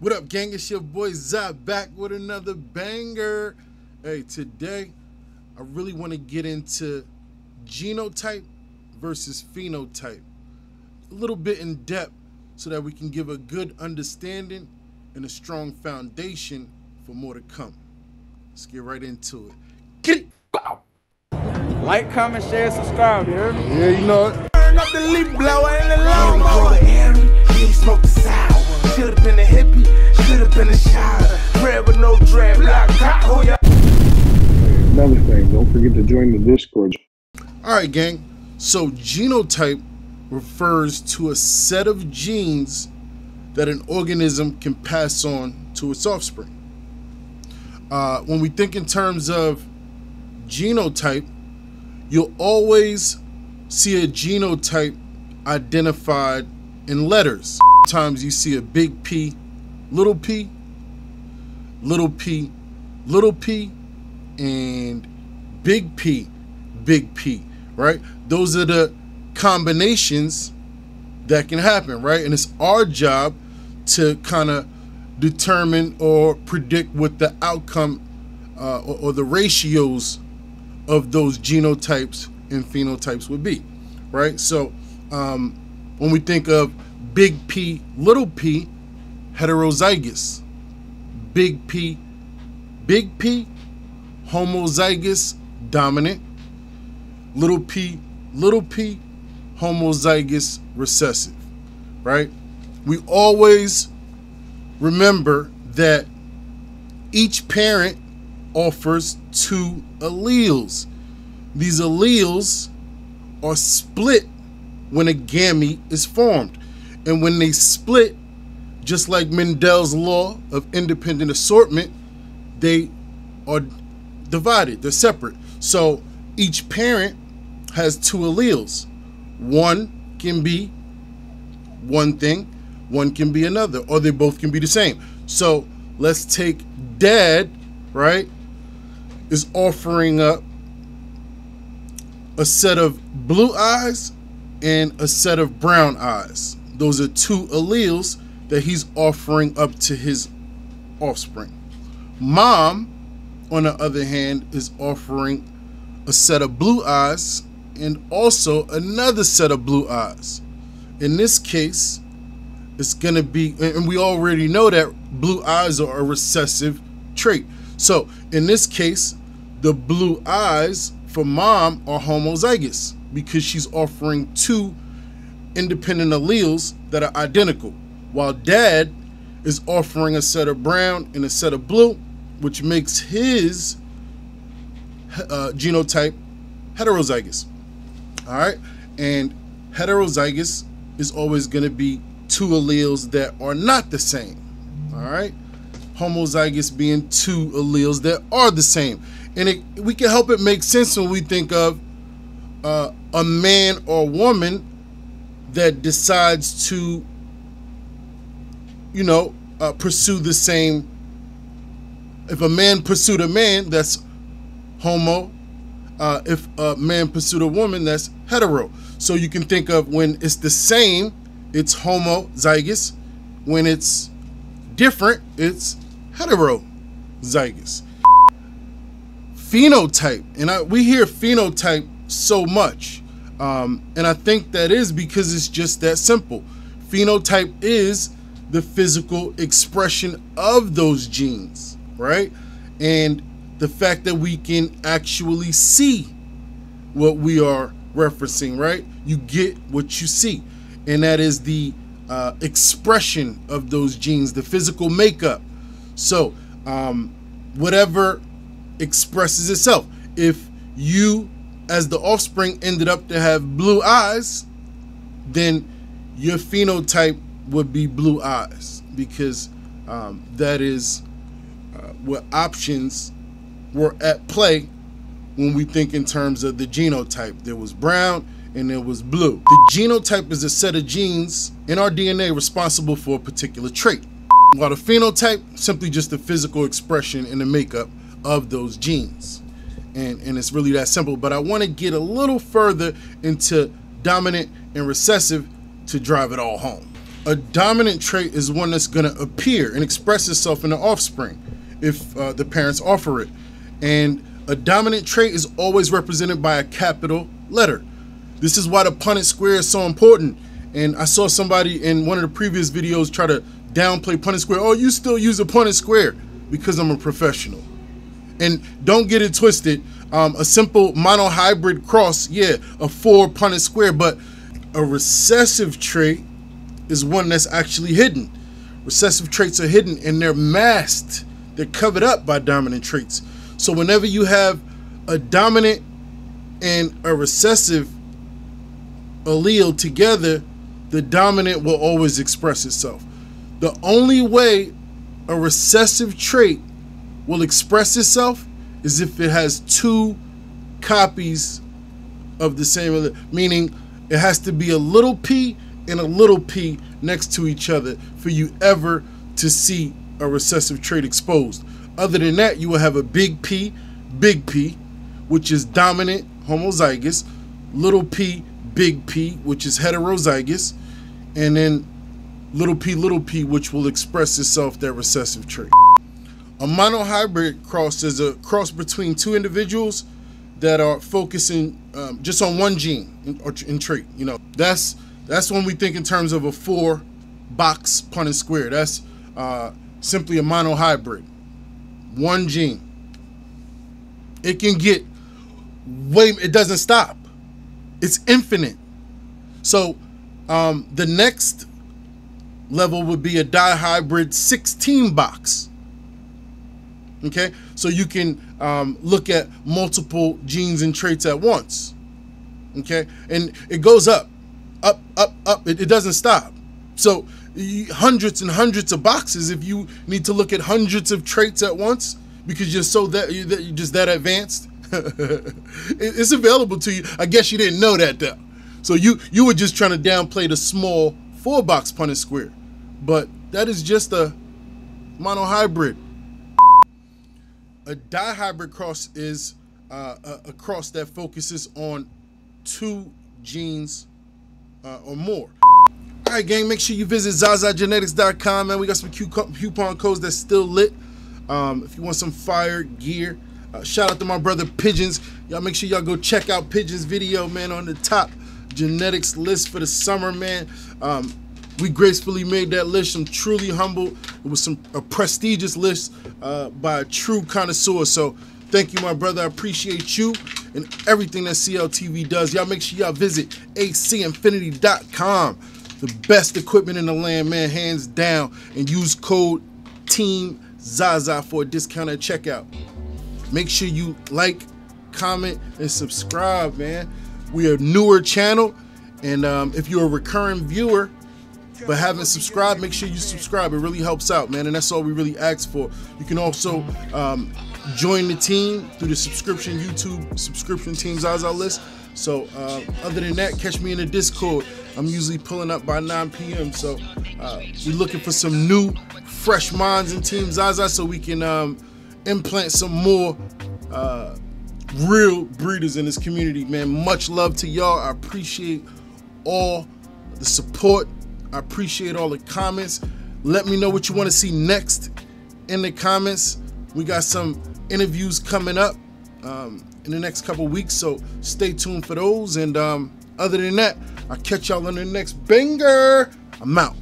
What up, gang? It's your boy Zap back with another banger. Hey, today I really want to get into genotype versus phenotype a little bit in depth so that we can give a good understanding and a strong foundation for more to come. Let's get right into it. Get it! Like, comment, share, subscribe, you hear me? Yeah, you know it. Turn up the leaf blower and the lawnmower. brother Should've been a hippie, should've been a shower. Red with no dread, black cop, who ya? Another thing, don't forget to join the Discord. All right, gang. So, genotype refers to a set of genes that an organism can pass on to its offspring. Uh, when we think in terms of genotype, you'll always see a genotype identified in letters. Sometimes you see a big P, little p, little p, little p, and big P, big P, right? Those are the combinations that can happen, right? And it's our job to kind of determine or predict what the outcome uh, or, or the ratios of those genotypes and phenotypes would be, right? So um, when we think of big P, little p, heterozygous, big P, big P, homozygous dominant, little p, little p, homozygous recessive, right? We always remember that each parent offers two alleles. These alleles are split when a gamete is formed. And when they split, just like Mendel's law of independent assortment, they are divided, they're separate. So each parent has two alleles. One can be one thing, one can be another, or they both can be the same. So let's take dad, right, is offering up a set of blue eyes and a set of brown eyes. Those are two alleles that he's offering up to his offspring. Mom, on the other hand, is offering a set of blue eyes and also another set of blue eyes. In this case, it's going to be, and we already know that blue eyes are a recessive trait. So in this case, the blue eyes for mom are homozygous because she's offering two independent alleles that are identical, while dad is offering a set of brown and a set of blue, which makes his uh, genotype heterozygous. All right, and heterozygous is always going to be two alleles that are not the same. All right, homozygous being two alleles that are the same, and it, we can help it make sense when we think of uh, a man or woman that decides to, you know, uh, pursue the same. If a man pursued a man, that's homo. Uh, if a man pursued a woman, that's hetero. So you can think of when it's the same, it's homozygous. When it's different, it's heterozygous. Phenotype, and I, we hear phenotype so much, um, and I think that is because it's just that simple. Phenotype is the physical expression of those genes, right? And the fact that we can actually see what we are referencing, right? You get what you see, and that is the uh, expression of those genes, the physical makeup. So, um, whatever expresses itself. If you, as the offspring, ended up to have blue eyes, then your phenotype would be blue eyes because um, that is uh, what options were at play when we think in terms of the genotype. There was brown and there was blue. The genotype is a set of genes in our DNA responsible for a particular trait, while the phenotype simply just the physical expression and the makeup of those genes. And, and it's really that simple. But I want to get a little further into dominant and recessive to drive it all home. a dominant trait is one that's going to appear and express itself in the offspring if uh, the parents offer it. And a dominant trait is always represented by a capital letter. This is why the Punnett square is so important. And I saw somebody in one of the previous videos try to downplay Punnett square. Oh, you still use a Punnett square because I'm a professional. And don't get it twisted. Um, a simple monohybrid cross, yeah, a four Punnett square, but a recessive trait is one that's actually hidden. Recessive traits are hidden and they're masked. They're covered up by dominant traits. So whenever you have a dominant and a recessive allele together, the dominant will always express itself. The only way a recessive trait will express itself is if it has two copies of the same, meaning it has to be a little p and a little p next to each other for you ever to see a recessive trait exposed. Other than that, you will have a big P, big P, which is dominant homozygous, little p, big P, which is heterozygous, and then little p, little p, which will express itself that recessive trait. A monohybrid cross is a cross between two individuals that are focusing um, just on one gene or in trait. You know, that's that's when we think in terms of a four box Punnett square. That's uh, simply a monohybrid, one gene. It can get way. It doesn't stop. It's infinite. So um, the next level would be a dihybrid 16 box. Okay, so you can um, look at multiple genes and traits at once. Okay, and it goes up, up, up, up. It, it doesn't stop. So hundreds and hundreds of boxes if you need to look at hundreds of traits at once because you're so that you're, just that advanced. it's available to you. I guess you didn't know that though. So you you were just trying to downplay the small four box Punnett square, but that is just a monohybrid. A dihybrid cross is uh, a, a, cross that focuses on two genes uh, or more. All right, gang, make sure you visit ZazaGenetics.com, man. We got some coupon codes that's still lit. Um, if you want some fire gear, uh, shout out to my brother Pigeons. Y'all make sure y'all go check out Pigeons video, man, on the top genetics list for the summer, man. Um, we gracefully made that list. I'm truly humble. It was some a prestigious list uh, by a true connoisseur. So thank you, my brother. I appreciate you and everything that CLTV does. Y'all make sure y'all visit acinfinity.com the best equipment in the land, man, hands down. And use code Team Zaza for a discount at checkout. Make sure you like, comment, and subscribe, man. We are a newer channel, and um, if you're a recurring viewer but haven't subscribed, make sure you subscribe. It really helps out, man, and that's all we really ask for. You can also um, join the team through the subscription YouTube subscription Team Zaza list. So uh, other than that, catch me in the Discord. I'm usually pulling up by 9 p.m. So uh, we're looking for some new, fresh minds in Team Zaza so we can um, implant some more uh, real breeders in this community, man. Much love to y'all. I appreciate all the support. I appreciate all the comments. Let me know what you want to see next in the comments. We got some interviews coming up. Um, in the next couple weeks. So stay tuned for those. And um, other than that, I'll catch y'all on the next banger. I'm out.